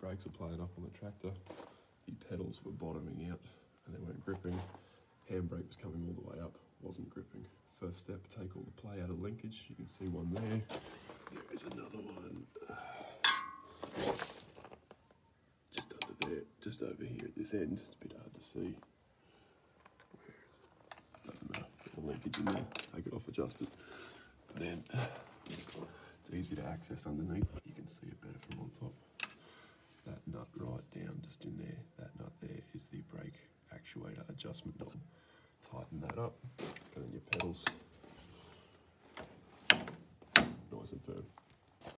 brakes were playing up on the tractor, the pedals were bottoming out and they weren't gripping. Handbrake was coming all the way up, wasn't gripping. First step, take all the play out of linkage. You can see one there. There is another one. Just under there, just over here at this end. It's a bit hard to see. Doesn't matter. There's a linkage in there. Take it off, adjust it. And then it's easy to access underneath. You can see it better from on top. Down, just in there. That nut there is the brake actuator adjustment knob. Tighten that up, and then your pedals nice and firm.